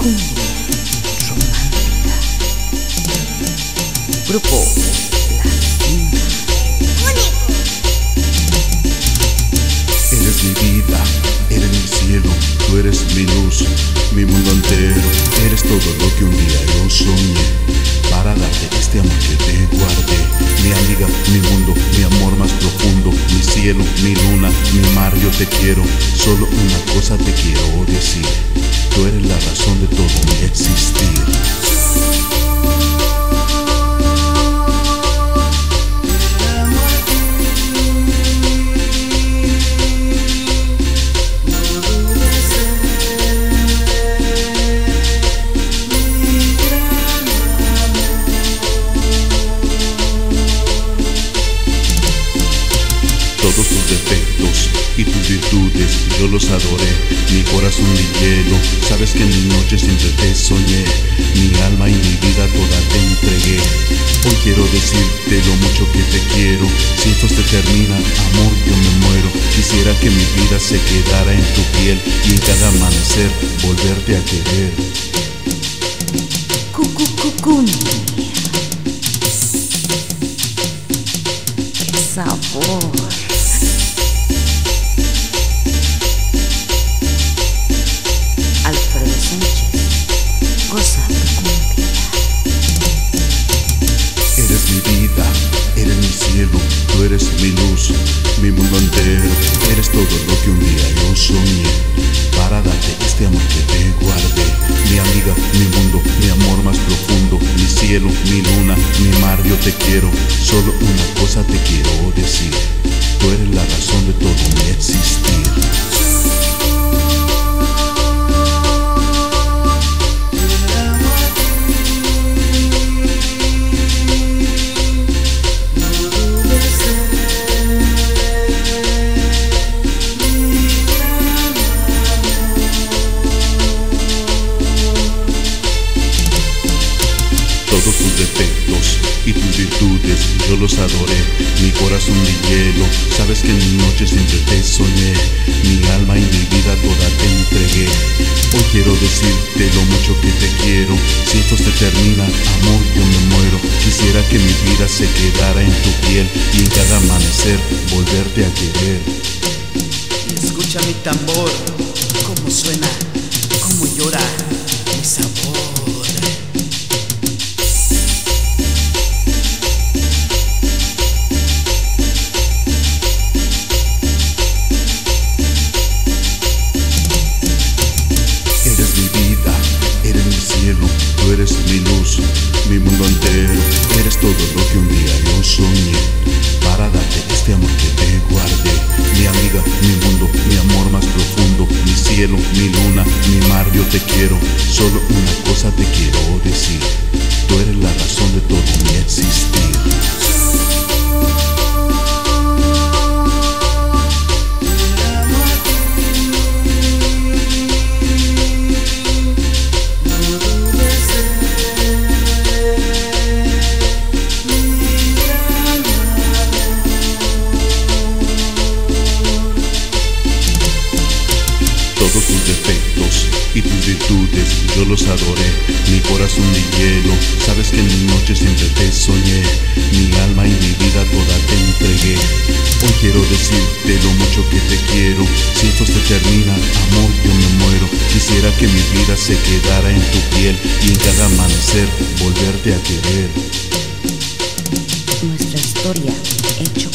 cumbia romántica. Grupo Eres mi vida, eres mi cielo, tú eres mi luz, mi mundo entero, eres todo lo que un día yo soñé. Para darte este amor que te guardé, mi amiga, mi mundo, mi amor más profundo, mi cielo, mi luna, mi mar, yo te quiero. Solo una cosa te quiero decir, tú eres la razón de todo mi existir. Yo los adoré. Mi corazón de hielo, sabes que en mi noche siempre te soñé. Mi alma y mi vida toda te entregué. Hoy quiero decirte lo mucho que te quiero. Si esto se termina, amor, yo me muero. Quisiera que mi vida se quedara en tu piel y en cada amanecer volverte a querer. Cucucucumbia. ¡Qué sabor! Goza. Eres mi vida, eres mi cielo, tú eres mi luz, mi mundo entero, eres todo lo que un día yo soñé. Para darte este amor que te guardé, mi amiga, mi mundo, mi amor más profundo, mi cielo, mi luna, mi mar, yo te quiero. Solo una cosa te quiero decir, tú eres la razón de todo mi existir. Los adoré. Mi corazón de hielo, sabes que en mi noche siempre te soñé. Mi alma y mi vida toda te entregué. Hoy quiero decirte lo mucho que te quiero. Si esto se termina, amor, yo me muero. Quisiera que mi vida se quedara en tu piel y en cada amanecer volverte a querer. Escucha mi tambor, cómo suena, luna, mi mar, yo te quiero. Solo una cosa te quiero decir, tú eres la razón de todo mi existir. Corazón hielo, sabes que en mi noche siempre te soñé. Mi alma y mi vida toda te entregué. Hoy quiero decirte lo mucho que te quiero. Si esto se termina, amor, yo me muero. Quisiera que mi vida se quedara en tu piel y en cada amanecer volverte a querer. Nuestra historia hecho